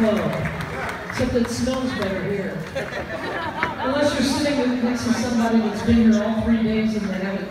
Except it smells better here. Unless you're sitting next to somebody that's been here all three days and they haven't